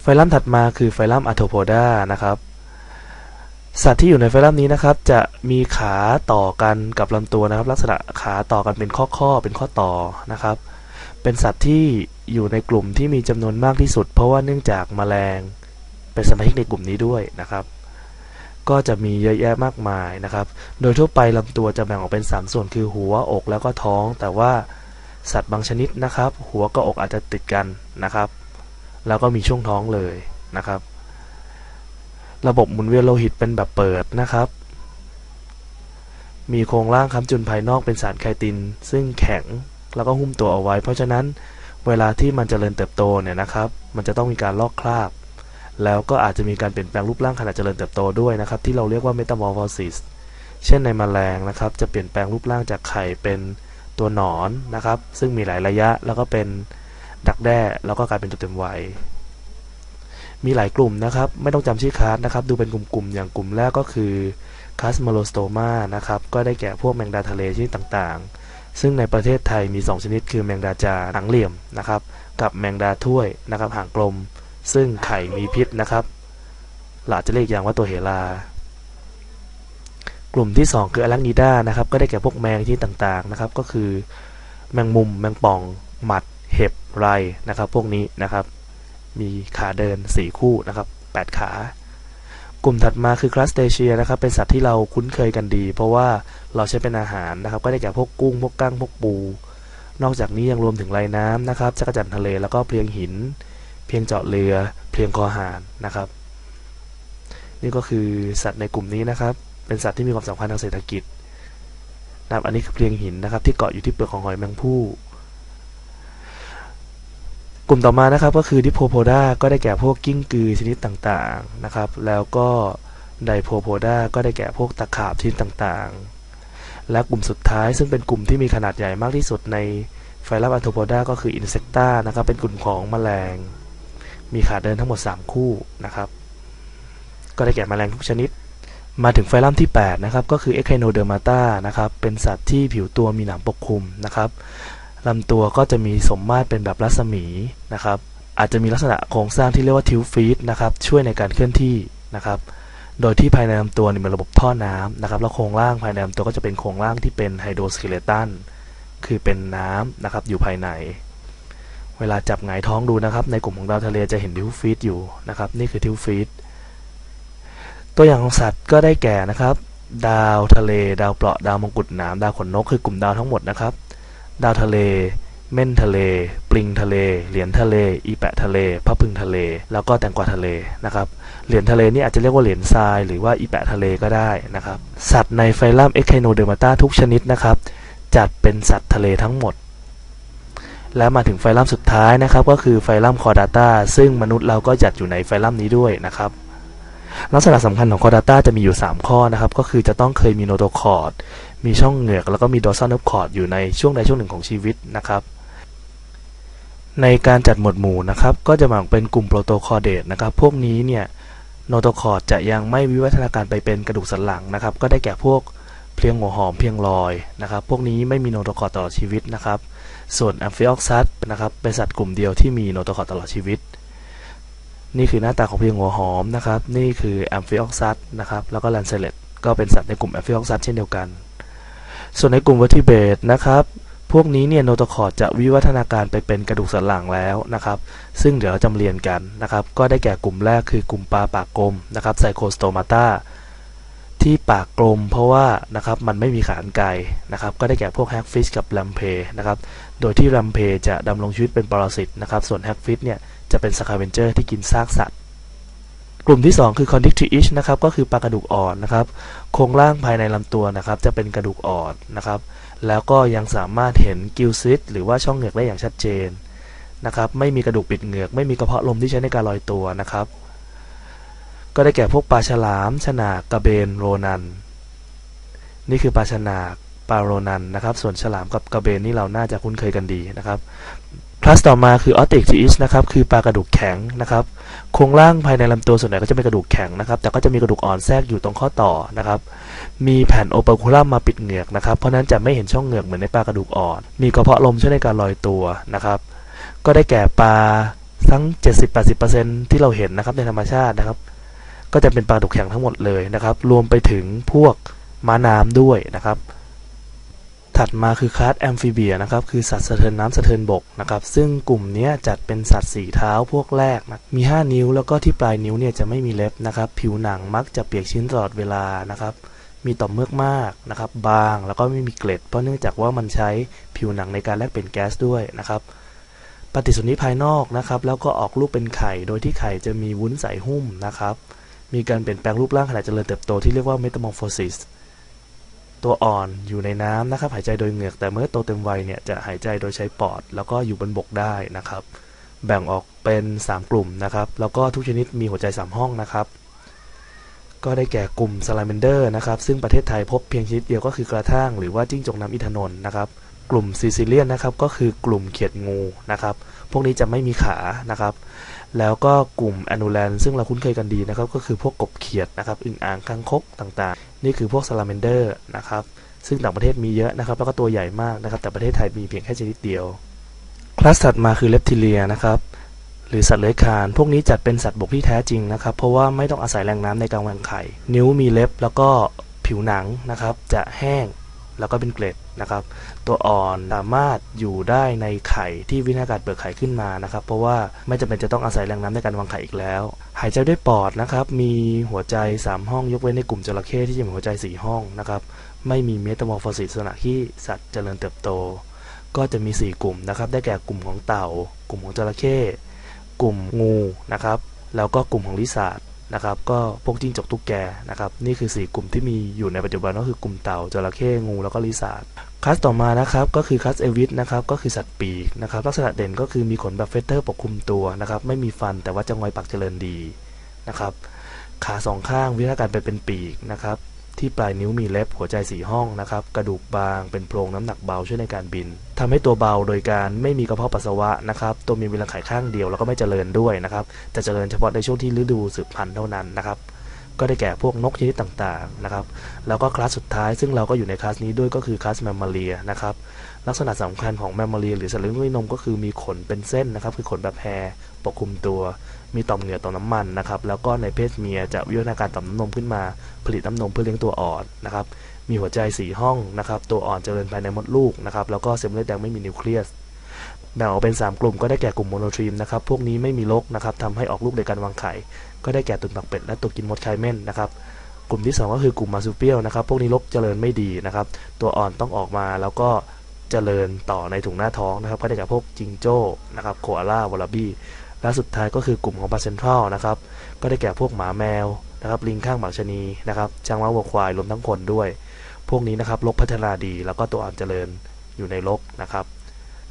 ไฟลัมถัดมาคือไฟลัมอะโทโพดานะครับ สัตว์ที่อยู่ในไฟลัมนี้นะครับ จะมีขาต่อกันกับลำตัวนะครับ ลักษณะขาต่อกันเป็นข้อข้อเป็นข้อต่อนะครับ เป็นสัตว์ที่อยู่ในกลุ่มที่มีจำนวนมากที่สุด เพราะว่าเนื่องจากแมลง เป็นสมาชิกในกลุ่มนี้ด้วยนะครับ ก็จะมีเยอะแยะมากมายนะครับ โดยทั่วไปลำตัวจะแบ่งออกเป็น 3 ส่วนคือหัวอกแล้วก็ท้อง แต่ว่าสัตว์บางชนิดนะครับ หัวกับอกอาจจะติดกันนะครับ แล้วก็มีช่วงท้องเลยนะครับ ระบบหมุนเวียนโลหิตเป็นแบบเปิดนะครับ มีโครงร่างค้ำจุนภายนอกเป็นสารไคติน ซึ่งแข็งแล้วก็หุ้มตัวเอาไว้ เพราะฉะนั้นเวลาที่มันจเจริญเติบโตเนี่ยนะครับ มันจะต้องมีการลอกคราบ แล้วก็อาจจะมีการเปลี่ยนแปลงรูปร่างขณะเจริญเติบโตด้วยนะครับ ที่เราเรียกว่าเมตาบอลฟอซิสเช่นในมแมลงนะครับ จะเปลี่ยนแปลงรูปร่างจากไข่เป็นตัวหนอนนะครับ ซึ่งมีหลายระยะแล้วก็เป็น ดักแด้ แล้วก็กลายเป็นตัวเต็มวัย มีหลายกลุ่มนะครับ ไม่ต้องจำชื่อคลาสนะครับ ดูเป็นกลุ่มๆ อย่างกลุ่มแรกก็คือคลาสมาโลสโตมานะครับ ก็ได้แก่พวกแมงดาทะเลชนิดต่างๆ ซึ่งในประเทศไทยมี 2 ชนิด คือแมงดาจาหางเหลี่ยมนะครับ กับแมงดาถ้วยนะครับหางกลม ซึ่งไข่มีพิษนะครับ หลาจะเรียกอย่างว่าตัวเฮลากลุ่มที่ 2 คืออลังนีดานะครับ ก็ได้แก่พวกแมงที่ต่างๆนะครับ ก็คือแมงมุม แมงป่อง หมัด เห็บไรนะครับ พวกนี้นะครับ มีขาเดิน 4 คู่นะครับ 8 ขา กลุ่มถัดมาคือคลาสเตเชียนะครับ เป็นสัตว์ที่เราคุ้นเคยกันดี เพราะว่าเราใช้เป็นอาหารนะครับ ก็ได้แก่พวกกุ้ง พวกกั้ง พวกปู นอกจากนี้ยังรวมถึงไรน้ำนะครับจักรจั่นทะเล แล้วก็เพลียงหิน เพียงเจาะเรือ เพลียงคอหานนะครับ นี่ก็คือสัตว์ในกลุ่มนี้นะครับ เป็นสัตว์ที่มีความสำคัญทางเศรษฐกิจนะครับอันนี้คือเพลียงหินนะครับ ที่เกาะอยู่ที่เปลือกของหอยแมงผู้ กลุ่มต่อมานะครับก็คือดิโพโพดาก็ได้แก่พวกกิ้งกือชนิดต่างๆนะครับ แล้วก็ไดโพโพดาก็ได้แก่พวกตะขาบชนิดต่างๆ และกลุ่มสุดท้ายซึ่งเป็นกลุ่มที่มีขนาดใหญ่มากที่สุดในไฟลัม Arthropoda ก็คือ Insecta นะครับ เป็นกลุ่มของแมลง มีขาเดินทั้งหมด 3 คู่นะครับ ก็ได้แก่แมลงทุกชนิด มาถึงไฟลัมที่ 8 นะครับ ก็คือ Echinodermata นะครับ เป็นสัตว์ที่ผิวตัวมีหนามปกคลุมนะครับ ลำตัวก็จะมีสมมาตรเป็นแบบรัศมีนะครับ อาจจะมีลักษณะโครงสร้างที่เรียกว่า tube feet นะครับช่วยในการเคลื่อนที่นะครับ โดยที่ภายในลำตัวนี่เป็นระบบท่อน้ำนะครับแล้วโครงร่างภายในลำตัวก็จะเป็นโครงร่างที่เป็น hydroskeletonคือเป็นน้ำนะครับอยู่ภายใน เวลาจับหงายท้องดูนะครับ ในกลุ่มของดาวทะเลจะเห็นทิวฟีดอยู่นะครับ นี่คือทิวฟีดตัวอย่างของสัตว์ก็ได้แก่นะครับ ดาวทะเล ดาวเปราะดาวมงกุฎน้ำดาวขนนกคือกลุ่มดาวทั้งหมดนะครับ ดาวทะเล เม่นทะเล ปลิงทะเล เหรียญทะเล อีแปะทะเลพระพึงทะเล แล้วก็แตงกวาทะเลนะครับ เหรียญทะเลนี่อาจจะเรียกว่าเหรียญทราย หรือว่าอีแปะทะเลก็ได้นะครับ สัตว์ในไฟลัม Echinodermata ทุกชนิดนะครับ จัดเป็นสัตว์ทะเลทั้งหมด แล้วมาถึงไฟลัมสุดท้ายนะครับ ก็คือไฟลัม Chordata ซึ่งมนุษย์เราก็จัดอยู่ในไฟลัมนี้ด้วยนะครับลักษณะสำคัญของ Chordata จะมีอยู่ 3 ข้อนะครับ ก็คือจะต้องเคยมี notochord มีช่องเหงือก แล้วก็มี dorsal nerve cord อยู่ในช่วงใดช่วงหนึ่งของชีวิตนะครับในการจัดหมวดหมู่นะครับก็จะแบ่งเป็นกลุ่ม protochordate นะครับพวกนี้เนี่ยnotochord จะยังไม่วิวัฒนาการไปเป็นกระดูกสันหลังนะครับ ก็ได้แก่พวกเพรียงหัวหอมเพรียงลอยนะครับ พวกนี้ไม่มี notochord ตลอดชีวิตนะครับ ส่วน amphioxus นะครับเป็นสัตว์กลุ่มเดียวที่มี notochord ตลอดชีวิต นี่คือหน้าตาของเพรียงหัวหอมนะครับ นี่คือ amphioxus นะครับแล้วก็ lancelet ก็เป็นสัตว์ในกลุ่ม amphioxus เช่นเดียวกัน ส่วนในกลุ่ม vertebrate นะครับพวกนี้เนี่ย notochord จะวิวัฒนาการไปเป็นกระดูกสันหลังแล้วนะครับ ซึ่งเดี๋ยวจะเรียนกันนะครับ ก็ได้แก่กลุ่มแรกคือกลุ่มปลาปากกลมนะครับ Cyclostomata ที่ปากกลมเพราะว่านะครับมันไม่มีขากรรไกรนะครับ ก็ได้แก่พวก hagfish กับ lamprey นะครับ โดยที่ lamprey จะดำรงชีวิตเป็นปรสิตนะครับ ส่วน hagfish เนี่ยจะเป็น scavenger ที่กินซากสัตว์ กลุ่มที่ 2 คือ Chondrichthyes นะครับก็คือปลากระดูกอ่อนนะครับโครงร่างภายในลำตัวนะครับจะเป็นกระดูกอ่อนนะครับแล้วก็ยังสามารถเห็น gill slit หรือว่าช่องเหงือกได้อย่างชัดเจนนะครับไม่มีกระดูกปิดเหงือก ไม่มีกระเพาะลมที่ใช้ในการลอยตัวนะครับ ก็ได้แก่พวกปลาฉลามฉนากกระเบนโรนัน นี่คือปลาฉนากปลาโรนันนะครับ ส่วนฉลามกับกระเบนนี่เราน่าจะคุ้นเคยกันดีนะครับ คลาสต่อมาคือ Osteichthyes นะครับคือปลากระดูกแข็งนะครับโครงร่างภายในลำตัวส่วนใหญ่ก็จะเป็นกระดูกแข็งนะครับ แต่ก็จะมีกระดูกอ่อนแทรกอยู่ตรงข้อต่อนะครับ มีแผ่น operculum มาปิดเหงือกนะครับ เพราะนั้นจะไม่เห็นช่องเหงือกเหมือนในปลากระดูกอ่อน มีกระเพาะลมช่วยในการลอยตัวนะครับ ก็ได้แก่ปลาทั้ง 70-80%ที่เราเห็นนะครับในธรรมชาตินะครับ ก็จะเป็นปลากระดุกแข็งทั้งหมดเลยนะครับ รวมไปถึงพวกม้าน้ำด้วยนะครับ ถัดมาคือคลาสแอมฟิเบียนะครับคือสัตว์สะเทินน้ำสะเทินบกนะครับซึ่งกลุ่มนี้จัดเป็นสัตว์สีเท้าพวกแรกนะมี 5 นิ้วแล้วก็ที่ปลายนิ้วเนี่ยจะไม่มีเล็บนะครับผิวหนังมักจะเปียกชื้นตลอดเวลานะครับมีต่อมเมือกมากนะครับบางแล้วก็ไม่มีเกล็ด เพราะเนื่องจากว่ามันใช้ผิวหนังในการแลกเปลี่ยนแก๊สด้วยนะครับปฏิสนธิภายนอกนะครับแล้วก็ออกลูกเป็นไข่ โดยที่ไข่จะมีวุ้นใสหุ้มนะครับมีการเปลี่ยนแปลงรูปร่างขณะเจริญเติบโตที่เรียกว่าเมตา m o r p h o s i s ตัวอ่อนอยู่ในน้ำนะครับ หายใจโดยเหงือก แต่เมื่อโตเต็มวัยเนี่ยจะหายใจโดยใช้ปอด แล้วก็อยู่บนบกได้นะครับ แบ่งออกเป็น 3 กลุ่มนะครับ แล้วก็ทุกชนิดมีหัวใจ 3 ห้องนะครับ ก็ได้แก่กลุ่มซาลาเมนเดอร์นะครับ ซึ่งประเทศไทยพบเพียงชนิดเดียวก็คือกระทั่งหรือว่าจิ้งจกน้ำอินทนนท์นะครับ กลุ่ม caecilian นะครับ ก็คือกลุ่มเขียดงูนะครับ พวกนี้จะไม่มีขานะครับ แล้วก็กลุ่ม anuran ซึ่งเราคุ้นเคยกันดีนะครับ ก็คือพวกกบเขียดนะครับอึ่งอ่างคางคกต่างๆ นี่คือพวกซาลาเมนเดอร์นะครับ ซึ่งต่างประเทศมีเยอะนะครับ แล้วก็ตัวใหญ่มากนะครับ แต่ประเทศไทยมีเพียงแค่ชนิดเดียว คลาสถัดมาคือ Reptilia นะครับหรือสัตว์เลื้อยคลาน พวกนี้จัดเป็นสัตว์บกที่แท้จริงนะครับ เพราะว่าไม่ต้องอาศัยแหล่งน้ำในการวางไข่ นิ้วมีเล็บแล้วก็ผิวหนังนะครับ จะแห้ง แล้วก็เป็นเกล็ดนะครับ ตัวอ่อนสามารถอยู่ได้ในไข่ที่วินาการเปลือกไข่ขึ้นมานะครับ เพราะว่าไม่จำเป็นจะต้องอาศัยแรงน้ำในการวางไข่อีกแล้ว หายใจด้วยปอดนะครับ มีหัวใจ 3 ห้องยกเว้นในกลุ่มจระเข้ที่จะมีหัวใจ 4 ห้องนะครับ ไม่มีเมตา m o r p h o s i s ขณะที่สัตว์เจริญเติบโต ก็จะมี 4 กลุ่มนะครับ ได้แก่กลุ่มของเต่า กลุ่มของจระเข้ กลุ่มงูนะครับ แล้วก็กลุ่มของ lizard นะครับก็พวกจิ้งจกตุ๊กแกนะครับนี่คือ 4 กลุ่มที่มีอยู่ในปัจจุบันก็คือกลุ่มเต่าจระเข้งูแล้วก็ lizard คลาสต่อมานะครับก็คือคลาส Aves นะครับก็คือสัตว์ปีกนะครับลักษณะเด่นก็คือมีขนแบบ feather ปกคลุมตัวนะครับไม่มีฟันแต่ว่าจะงอยปากเจริญดีนะครับขาสองข้างวิวัฒนาการไปเป็นปีกนะครับ ที่ปลายนิ้วมีเล็บหัวใจสี่ห้องนะครับกระดูกบางเป็นโพรงน้ำหนักเบาช่วยในการบินทำให้ตัวเบาโดยการไม่มีกระเพาะปัสสาวะนะครับตัวเมียรังไข่ข้างเดียวแล้วก็ไม่เจริญด้วยนะครับจะเจริญเฉพาะในช่วงที่ฤดูสืบพันธุ์เท่านั้นนะครับ ก็ได้แก่พวกนกชนิดต่างๆนะครับแล้วก็คลาสสุดท้ายซึ่งเราก็อยู่ในคลาสนี้ด้วยก็คือคลาสแมมมาเรียนะครับลักษณะสำคัญของแมมมาเรียหรือสัตว์เลี้ยงด้วยนมก็คือมีขนเป็นเส้นนะครับคือขนแบบแพรปกคลุมตัว มีต่อมเหงื่อต่อมน้ำมันนะครับแล้วก็ในเพศเมียจะวิวัฒนาการต่อมน้ำนมขึ้นมา ผลิตน้ำนมเพื่อเลี้ยงตัวอ่อนนะครับมีหัวใจสีห้องนะครับตัวอ่อนเจริญภายในมดลูกนะครับแล้วก็เซลล์เลือดแดงไม่มีนิวเคลียส แบ่งออกเป็น 3 กลุ่มก็ได้แก่กลุ่ม monotreme นะครับ พวกนี้ไม่มีรกนะครับทำให้ออกลูกในการวางไข่ ก็ได้แก่ตุ่นปากเป็ดและตัวกินมดไข่เม่นนะครับ กลุ่มที่ 2 ก็คือกลุ่ม marsupial นะครับ พวกนี้รกเจริญไม่ดีนะครับ ตัวอ่อนต้องออกมาแล้วก็เจริญต่อในถุงหน้าท้องนะครับ ก็ได้แก่พวกจิงโจ้นะครับ โคอาล่า wallaby และสุดท้ายก็คือกลุ่มของ placental นะครับ ก็ได้แก่พวกหมาแมวนะครับลิงค่างบ่างชะนีนะครับช้างม้าวัวควายรวมทั้งคนด้วย พวกนี้นะครับรกพัฒนาดีแล้วก็ตัวอ่อนเจริญอยู่ในรกนะครับ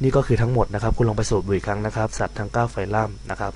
นี่ก็คือทั้งหมดนะครับ คุณลองไปสรุปดูอีกครั้งนะครับ สัตว์ทั้ง9ไฟลัมนะครับ